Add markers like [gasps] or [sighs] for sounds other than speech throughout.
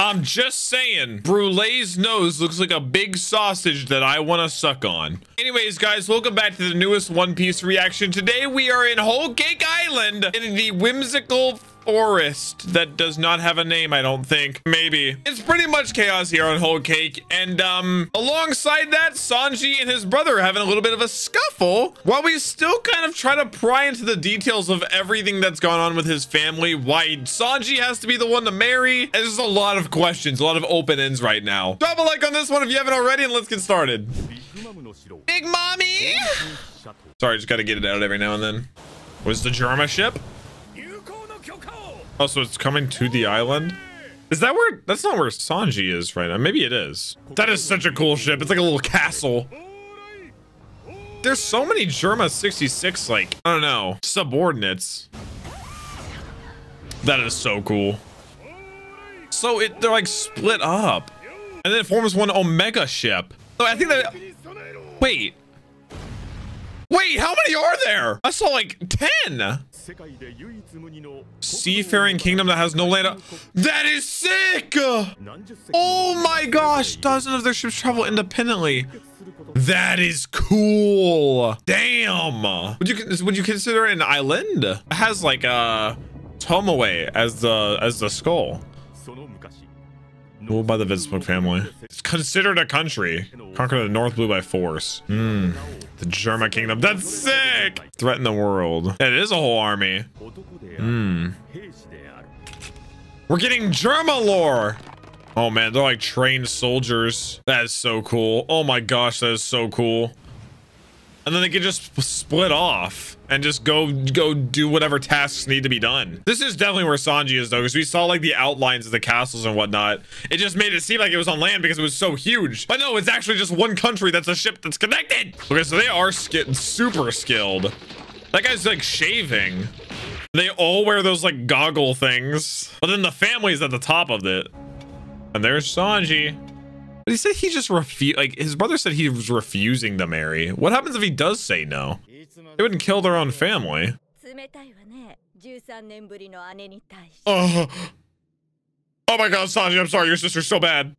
I'm just saying, Brulee's nose looks like a big sausage that I want to suck on. Anyways, guys, welcome back to the newest One Piece reaction. Today we are in Whole Cake Island in the whimsical forest that does not have a name, I don't think. Maybe. It's pretty much chaos here on Whole Cake. And um, alongside that, Sanji and his brother are having a little bit of a scuffle while we still kind of try to pry into the details of everything that's gone on with his family. Why Sanji has to be the one to marry. There's a lot of questions, a lot of open ends right now. Drop a like on this one if you haven't already and let's get started. Big Mommy! Sorry, just gotta get it out every now and then. Was the Germa ship? Oh, so it's coming to the island? Is that where? That's not where Sanji is right now. Maybe it is. That is such a cool ship. It's like a little castle. There's so many Germa 66, like, I don't know, subordinates. That is so cool. So it they're like split up. And then it forms one Omega ship. So I think that... Wait. Wait, how many are there? I saw like 10. Seafaring kingdom that has no land. That is sick! Oh my gosh, dozens of their ships travel independently. That is cool. Damn. Would you would you consider it an island? It has like a Tomoe as the as the skull. Ruled by the Vinsmoke family. It's considered a country. Conquer the North Blue by force. Hmm. The Germa Kingdom. That's sick! Threaten the world. It is a whole army. Hmm. We're getting Germa lore! Oh man, they're like trained soldiers. That is so cool. Oh my gosh, that is so cool. And then they can just split off and just go go do whatever tasks need to be done. This is definitely where Sanji is though, because we saw like the outlines of the castles and whatnot. It just made it seem like it was on land because it was so huge. But no, it's actually just one country that's a ship that's connected. Okay, so they are sk super skilled. That guy's like shaving. They all wear those like goggle things. But then the family's at the top of it. And there's Sanji. But he said he just refused, like his brother said he was refusing to marry. What happens if he does say no? They wouldn't kill their own family. Oh. oh my god, Sanji, I'm sorry, your sister's so bad.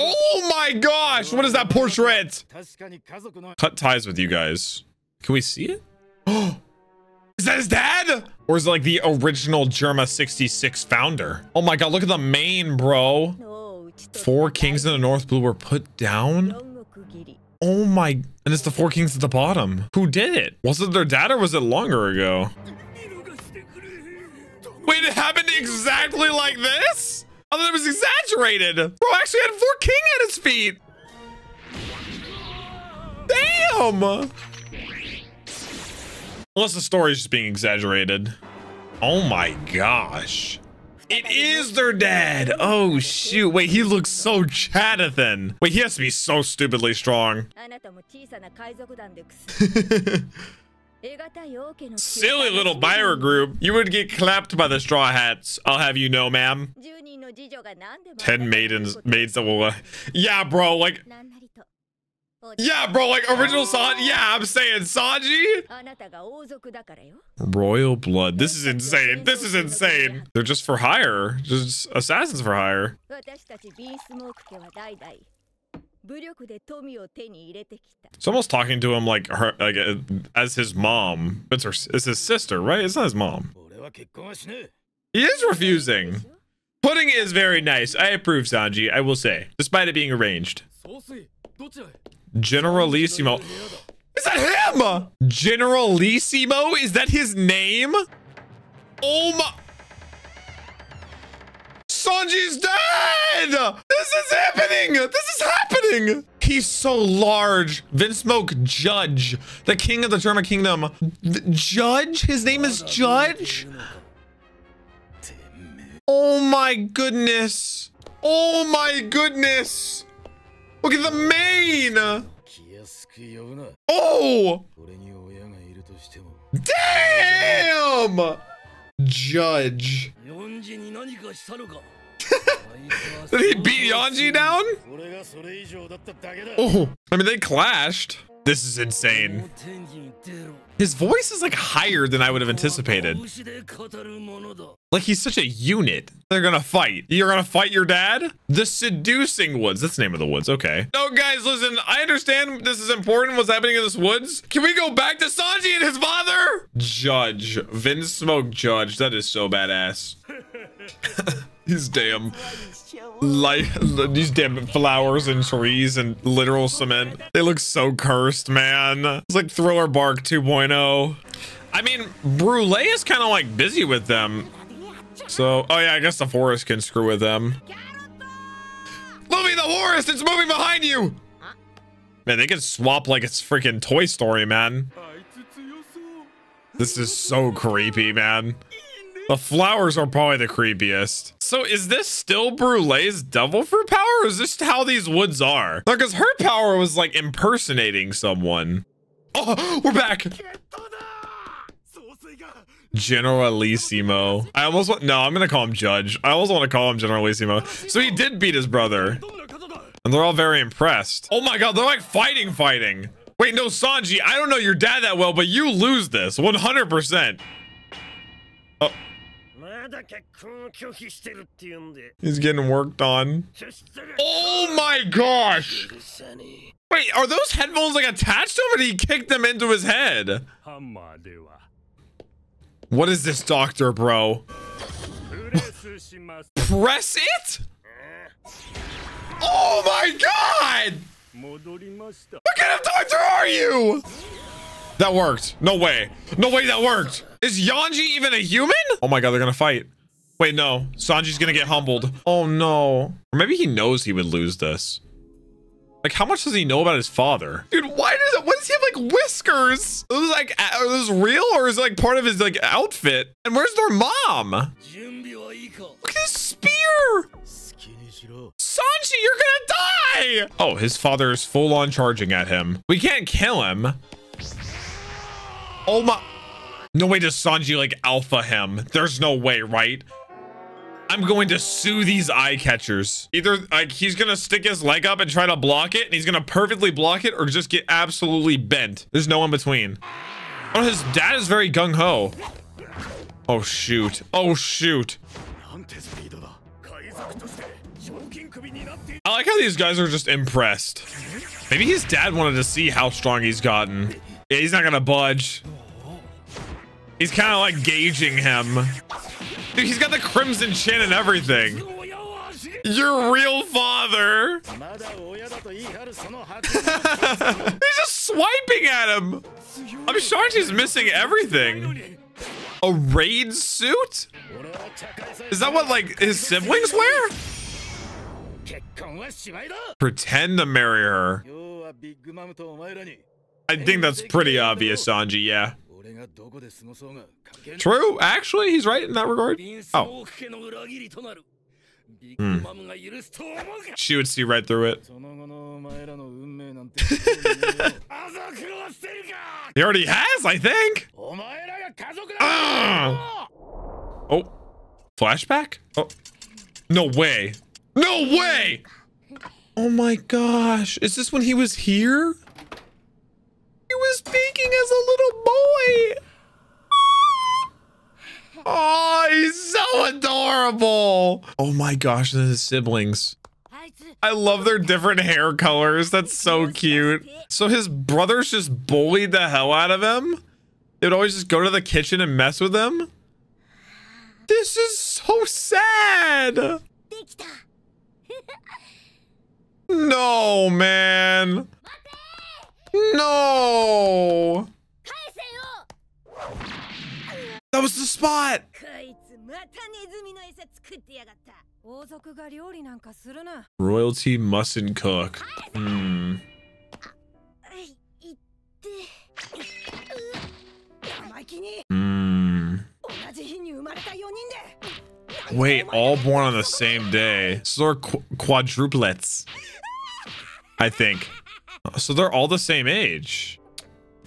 Oh my gosh, what is that portrait? Cut ties with you guys. Can we see it? Oh, [gasps] is that his dad? Or is it like the original Germa 66 founder? Oh my god, look at the mane, bro. Four kings in the North Blue were put down? Oh my, and it's the four kings at the bottom. Who did it? Was it their dad or was it longer ago? Wait, it happened exactly like this? I thought it was exaggerated. Bro actually had four king at his feet. Damn. Unless the story's just being exaggerated. Oh my gosh. It is their dad. Oh, shoot. Wait, he looks so Chadathan. Wait, he has to be so stupidly strong. [laughs] Silly little buyer group. You would get clapped by the Straw Hats. I'll have you know, ma'am. Ten maidens, maids that will... Uh, yeah, bro, like... Yeah, bro, like original Sanji. Yeah, I'm saying Sanji. Royal blood. This is insane. This is insane. They're just for hire. Just assassins for hire. It's almost talking to him like her, like uh, as his mom. It's her, it's his sister, right? It's not his mom. He is refusing. Pudding is very nice. I approve, Sanji. I will say, despite it being arranged. Generalissimo. Is that him? Generalissimo? Is that his name? Oh my. Sanji's dead! This is happening! This is happening! He's so large. Vinsmoke Judge, the king of the Germa Kingdom. Judge? His name is Judge? Oh my goodness. Oh my goodness. Look at the mane! Oh! Damn! Judge. [laughs] Did he beat Yonji down? Oh, I mean, they clashed. This is insane. His voice is like higher than I would have anticipated. Like he's such a unit. They're gonna fight. You're gonna fight your dad? The Seducing Woods. That's the name of the woods. Okay. No, guys, listen. I understand this is important. What's happening in this woods? Can we go back to Sanji and his father? Judge. Vinsmoke Judge. That is so badass. [laughs] he's damn like these damn flowers and trees and literal cement. They look so cursed, man. It's like Thriller Bark 2.0. I mean, Brulee is kind of like busy with them. So, oh yeah, I guess the forest can screw with them. Moving the forest, it's moving behind you. Man, they can swap like it's freaking Toy Story, man. This is so creepy, man. The flowers are probably the creepiest. So is this still Brulee's devil fruit power or is this how these woods are? Because her power was like impersonating someone. Oh, we're back. Generalissimo. I almost want, no, I'm going to call him Judge. I almost want to call him Generalissimo. So he did beat his brother. And they're all very impressed. Oh my God, they're like fighting, fighting. Wait, no, Sanji, I don't know your dad that well, but you lose this 100%. Oh. He's getting worked on. Oh my gosh! Wait, are those headphones like attached to him and he kicked them into his head? What is this doctor, bro? Press it? Oh my god! What kind of doctor are you? That worked. No way. No way that worked. Is Yonji even a human? Oh my god, they're gonna fight. Wait, no. Sanji's gonna get humbled. Oh no. Or maybe he knows he would lose this. Like, how much does he know about his father? Dude, why does it, why does he have like whiskers? Those like, are those real or is it like part of his like outfit? And where's their mom? Look at his spear. Sanji, you're gonna die. Oh, his father is full on charging at him. We can't kill him. Oh my. No way does Sanji like alpha him. There's no way, right? I'm going to sue these eye catchers. Either like he's gonna stick his leg up and try to block it and he's gonna perfectly block it or just get absolutely bent. There's no in between. Oh, his dad is very gung-ho. Oh, shoot. Oh, shoot. I like how these guys are just impressed. Maybe his dad wanted to see how strong he's gotten. Yeah, he's not gonna budge. He's kind of like gauging him. Dude, he's got the crimson chin and everything. Your real father. [laughs] he's just swiping at him. I'm sure he's missing everything. A raid suit? Is that what like his siblings wear? Pretend to marry her. I think that's pretty obvious, Sanji, yeah. True. Actually, he's right in that regard. Oh. Hmm. She would see right through it. [laughs] he already has, I think. Uh. Oh. Flashback? Oh. No way. No way! Oh my gosh. Is this when he was here? Was speaking as a little boy. Oh, he's so adorable. Oh my gosh, this is siblings. I love their different hair colors. That's so cute. So his brothers just bullied the hell out of him? They would always just go to the kitchen and mess with him? This is so sad. [laughs] No, man. No. That was the spot. Royalty mustn't cook. Hmm. Hmm. Wait, all born on the same day. So they're qu quadruplets. I think. So they're all the same age.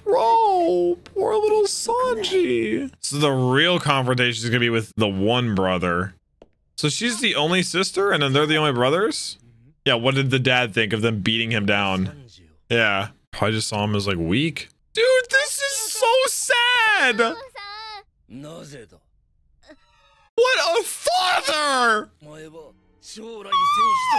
Bro, poor little Sanji. So the real confrontation is gonna be with the one brother. So she's the only sister and then they're the only brothers? Mm-hmm. Yeah, what did the dad think of them beating him down? Yeah. Probably just saw him as like weak. Dude, this is so sad! What a father! お前は将来戦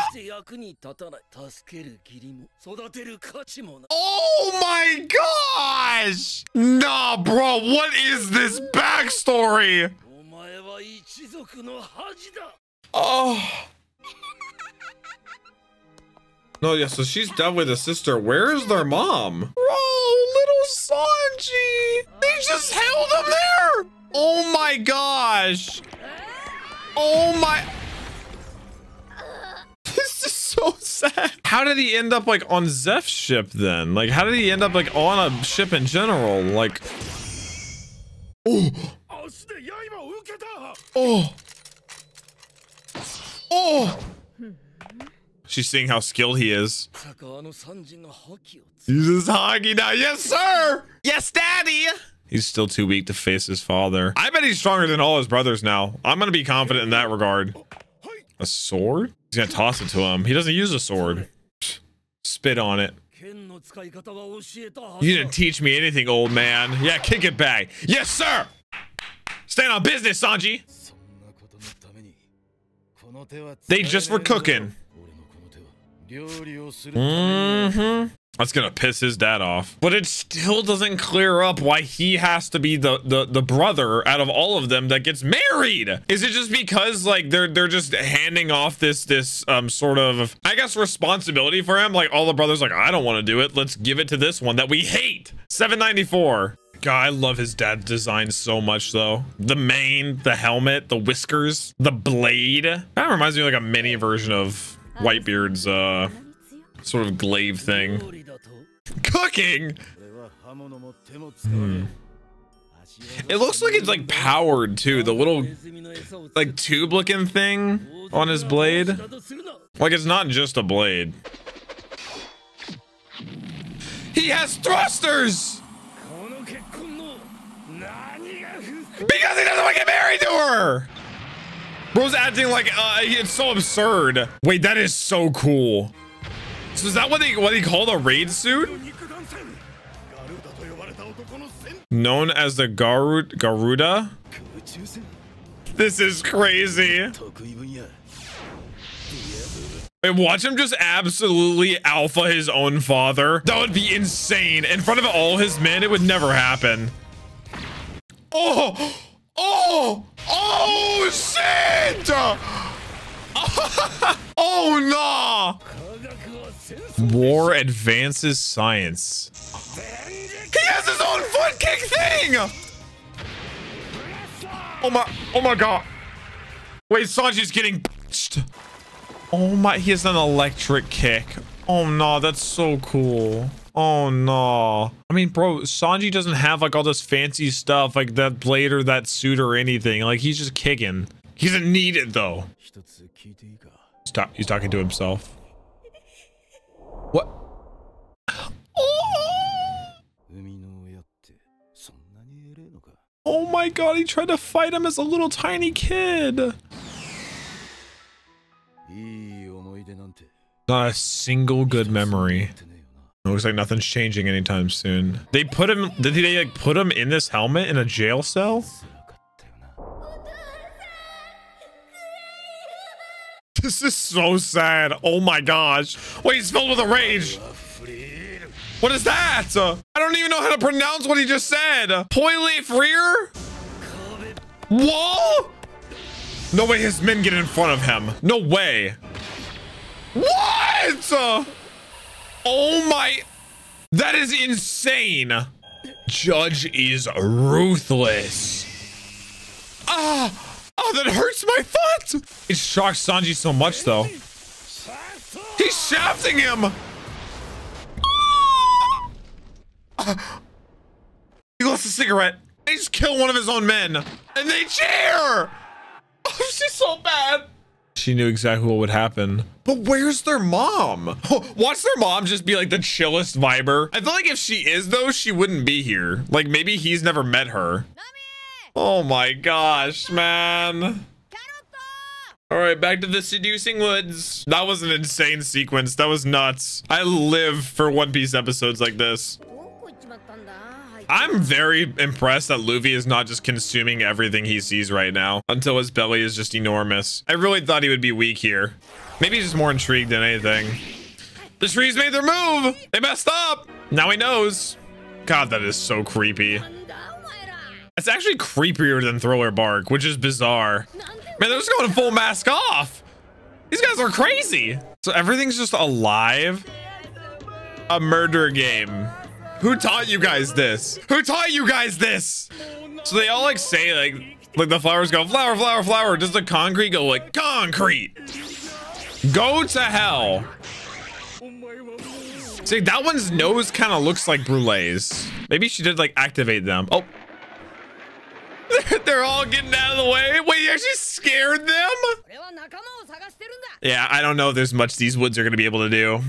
士として役に立たない助ける義理も育てる価値もな Oh my gosh! Nah, bro, what is this backstory? お前は一族の恥だ Oh. No, yeah, so she's definitely the sister. Where is their mom? Bro, little Sanji! They just held him there! Oh my gosh! Oh my... sad. How did he end up like on Zeff's ship then? Like, how did he end up like on a ship in general? Like, oh, oh, oh. She's seeing how skilled he is. Uses Haki now. Yes, sir. Yes, daddy. He's still too weak to face his father. I bet he's stronger than all his brothers now. I'm going to be confident in that regard. A sword? He's gonna toss it to him. He doesn't use a sword. Spit on it. You didn't teach me anything, old man. Yeah, kick it back. Yes, sir! Stand on business, Sanji! They just were cooking. Mm-hmm. That's gonna piss his dad off. But it still doesn't clear up why he has to be the, the the brother out of all of them that gets married. Is it just because like they're they're just handing off this this um sort of I guess responsibility for him? Like all the brothers like I don't want to do it. Let's give it to this one that we hate. 794. God, I love his dad's design so much though. The mane, the helmet, the whiskers, the blade. That reminds me of like a mini version of oh, Whitebeard's uh sort of glaive thing. Cooking! Hmm. It looks like it's like powered too. The little like tube looking thing on his blade. Like it's not just a blade. He has thrusters! Because he doesn't want to get married to her! Bro's acting like uh, it's so absurd. Wait, that is so cool. So is that what they what they call a raid suit? Known as the Garud Garuda? This is crazy. And watch him just absolutely alpha his own father. That would be insane. In front of all his men, it would never happen. Oh! Oh! Oh, shit! [laughs] oh, no! War advances science. He has his own foot kick thing! Oh my, oh my god. Wait, Sanji's getting bitched. Oh my, he has an electric kick. Oh no, that's so cool. Oh no. I mean, bro, Sanji doesn't have like all this fancy stuff like that blade or that suit or anything. Like he's just kicking. He doesn't need it though. He's, ta he's talking to himself. What? Oh my god, he tried to fight him as a little tiny kid! Not a single good memory. It looks like nothing's changing anytime soon. They put him, did they like put him in this helmet in a jail cell? This is so sad. Oh my gosh. Wait, he's filled with a rage. What is that? I don't even know how to pronounce what he just said. Poilif rear? Whoa! No way his men get in front of him. No way. What? Oh my. That is insane. Judge is ruthless. Ah! Oh, that hurts my foot! It shocks Sanji so much, though. He's shafting him! He lost a cigarette. They just kill one of his own men. And they cheer! Oh, she's so bad. She knew exactly what would happen. But where's their mom? [laughs] Watch their mom just be like the chillest viber. I feel like if she is though, she wouldn't be here. Like maybe he's never met her. Oh my gosh, man. All right, back to the seducing woods. That was an insane sequence. That was nuts. I live for One Piece episodes like this. I'm very impressed that Luffy is not just consuming everything he sees right now until his belly is just enormous. I really thought he would be weak here. Maybe he's just more intrigued than anything. The trees made their move. They messed up. Now he knows. God, that is so creepy. It's actually creepier than Thriller Bark, which is bizarre. Man, they're just going full mask off. These guys are crazy. So everything's just alive. A murder game. Who taught you guys this? Who taught you guys this? So they all like say like, like the flowers go flower, flower, flower. Does the concrete go like concrete? Go to hell. See, that one's nose kind of looks like Brulee's. Maybe she did like activate them. Oh, [laughs] They're all getting out of the way. Wait, you actually scared them? [laughs] Yeah, I don't know if there's much these woods are going to be able to do.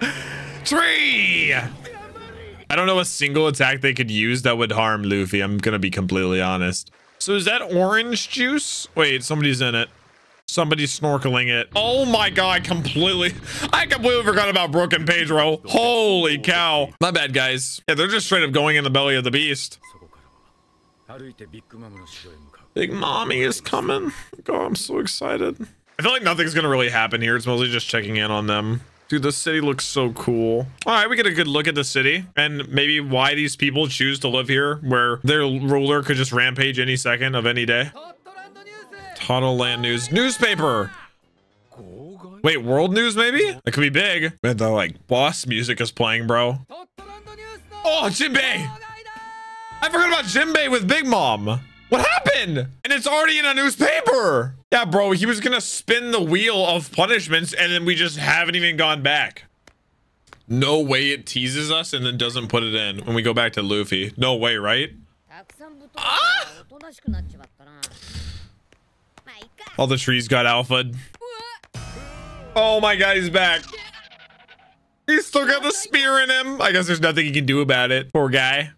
[laughs] Tree! I don't know a single attack they could use that would harm Luffy. I'm going to be completely honest. So is that orange juice? Wait, somebody's in it. Somebody's snorkeling it. Oh my god, completely. I completely forgot about Brook and Pedro. Holy cow. My bad, guys. Yeah, they're just straight up going in the belly of the beast. Big Mommy is coming. God, I'm so excited. I feel like nothing's gonna really happen here. It's mostly just checking in on them. Dude, the city looks so cool. All right, we get a good look at the city and maybe why these people choose to live here where their ruler could just rampage any second of any day. Honolland News newspaper. Wait, world news maybe? That could be big. Man, the like boss music is playing, bro. Oh, Jinbei! I forgot about Jinbei with Big Mom. What happened? And it's already in a newspaper. Yeah, bro, he was gonna spin the wheel of punishments and then we just haven't even gone back. No way it teases us and then doesn't put it in when we go back to Luffy. No way, right? Ah! my god. All the trees got alpha. Oh my god, he's back. He's still got the spear in him. I guess there's nothing he can do about it. Poor guy.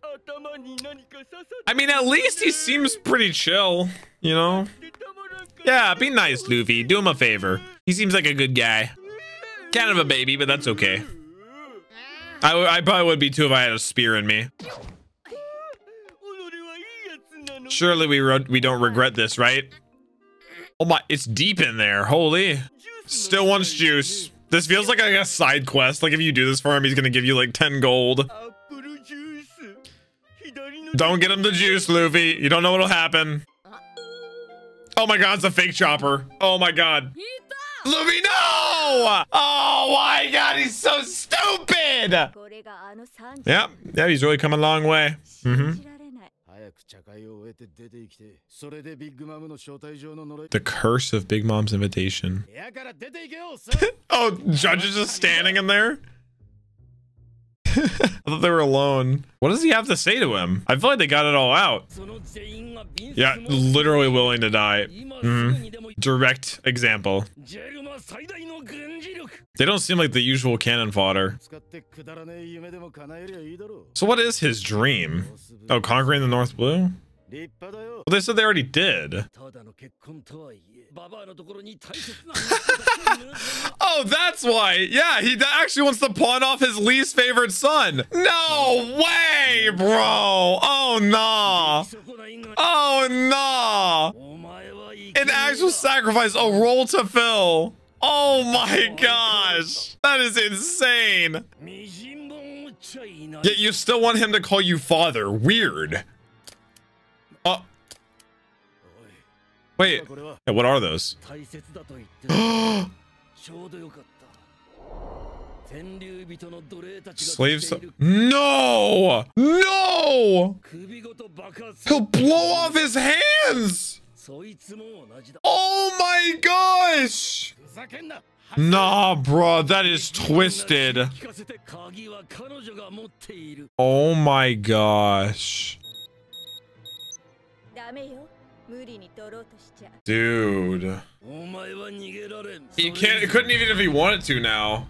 I mean, at least he seems pretty chill, you know? Yeah, be nice, Luffy. Do him a favor. He seems like a good guy. Kind of a baby, but that's okay. I, I probably would be too if I had a spear in me. Surely we, we don't regret this, right? Oh my, it's deep in there. Holy. Still wants juice. This feels like a side quest. Like if you do this for him, he's gonna give you like 10 gold. Don't get him the juice, Luffy. You don't know what'll happen. Oh my god, it's a fake chopper. Oh my god. Luffy, no! Oh my god, he's so stupid! Yep, yeah, he's really come a long way. Mm -hmm. The curse of Big Mom's invitation. [laughs] [laughs] oh, Judge is just standing in there? [laughs] I thought they were alone. What does he have to say to him? I feel like they got it all out. Yeah, literally willing to die. Mm. Direct example. They don't seem like the usual cannon fodder. So what is his dream? Oh, conquering the North Blue? Well, they said they already did oh, that's why. Yeah, he actually wants to pawn off his least favorite son. No way, bro. Oh, nah. Oh, nah. An actual sacrifice, a role to fill. Oh my gosh. That is insane. Yet you still want him to call you father. Weird. Wait, yeah, what are those? [gasps] Slaves? No! No! He'll blow off his hands! Oh my gosh! Nah, bro, that is twisted. Oh my gosh. Dude. He can't. He couldn't even if he wanted to now.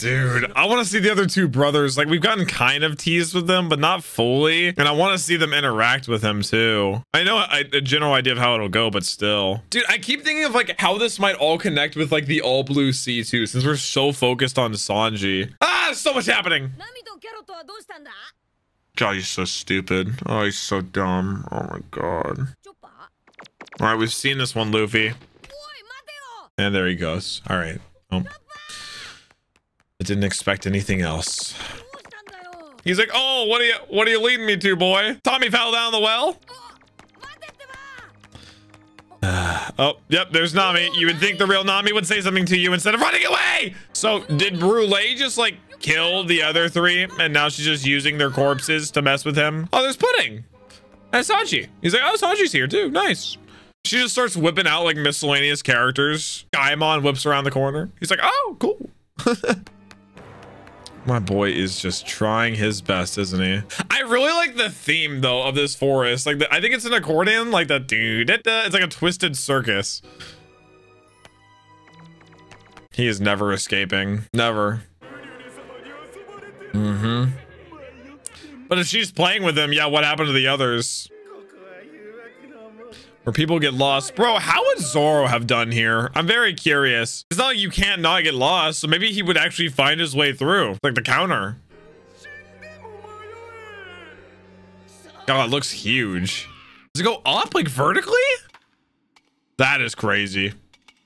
Dude, I want to see the other two brothers. Like, we've gotten kind of teased with them, but not fully. And I want to see them interact with him, too. I know a, general idea of how it'll go, but still. Dude, I keep thinking of, like, how this might all connect with, like, the all-blue sea, too, since we're so focused on Sanji. Ah, so much happening. God, he's so stupid. Oh, he's so dumb. Oh my god. All right, we've seen this one, Luffy. And there he goes. All right. Oh. I didn't expect anything else. He's like, oh, what are you, what are you leading me to, boy? Tommy fell down the well. Uh, [sighs] oh, yep, there's Nami. You would think the real Nami would say something to you instead of running away. So did Brulee just like kill the other three and now she's just using their corpses to mess with him? Oh, there's Pudding. And Sanji. He's like, "Oh, Sanji's here too. Nice." She just starts whipping out like miscellaneous characters. Gaimon whips around the corner. He's like, "Oh, cool." [laughs] My boy is just trying his best, isn't he? I really like the theme though of this forest. Like, the, I think it's an accordion, like the dude. It's like a twisted circus. He is never escaping. Never. Mm-hmm. But if she's playing with him, yeah, what happened to the others? Where people get lost. Bro, how would Zoro have done here? I'm very curious. It's not like you can't not get lost, so maybe he would actually find his way through. Like the counter. God, it looks huge. Does it go up, like vertically? That is crazy.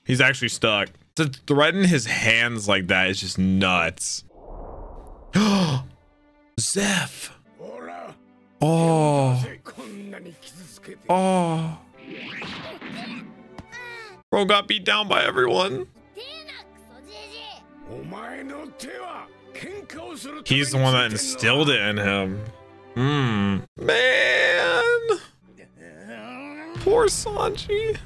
He's actually stuck. To threaten his hands like that is just nuts. [gasps] Zeff! Oh. Oh. Bro got beat down by everyone. He's the one that instilled it in him. Hmm. Man! Poor Sanji.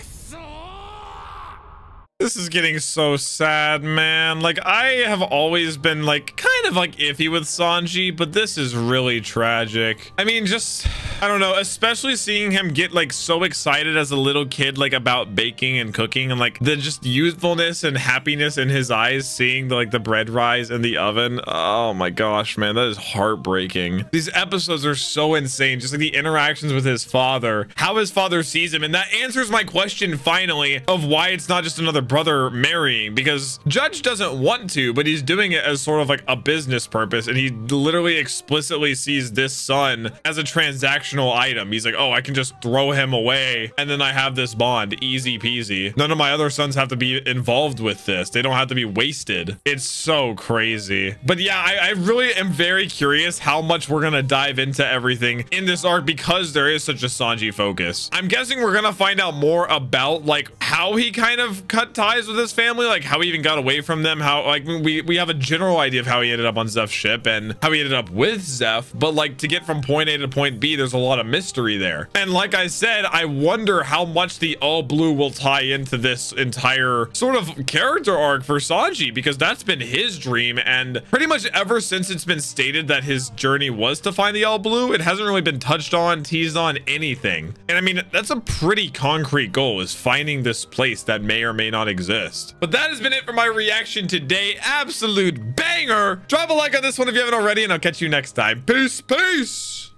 This is getting so sad, man. Like, I have always been, like, kind of, like, iffy with Sanji, but this is really tragic. I mean, just, I don't know, especially seeing him get, like, so excited as a little kid, like, about baking and cooking, and, like, the just youthfulness and happiness in his eyes, seeing, the, like, the bread rise in the oven. Oh, my gosh, man, that is heartbreaking. These episodes are so insane, just, like, the interactions with his father, how his father sees him, and that answers my question, finally, of why it's not just another brother marrying because Judge doesn't want to, but he's doing it as sort of like a business purpose. And he literally explicitly sees this son as a transactional item. He's like, oh, I can just throw him away. And then I have this bond easy peasy. None of my other sons have to be involved with this. They don't have to be wasted. It's so crazy. But yeah, I, I really am very curious how much we're going to dive into everything in this arc because there is such a Sanji focus. I'm guessing we're going to find out more about like how he kind of cut ties with his family, like how he even got away from them, how like we we have a general idea of how he ended up on Zeff's ship and how he ended up with Zeff, but like to get from point A to point B, there's a lot of mystery there. And like I said, I wonder how much the all blue will tie into this entire sort of character arc for Sanji because that's been his dream and pretty much ever since it's been stated that his journey was to find the all blue, it hasn't really been touched on, teased on anything. And I mean, that's a pretty concrete goal is finding this place that may or may not exist. But that has been it for my reaction today. Absolute banger. Drop a like on this one if you haven't already, and I'll catch you next time. Peace, peace.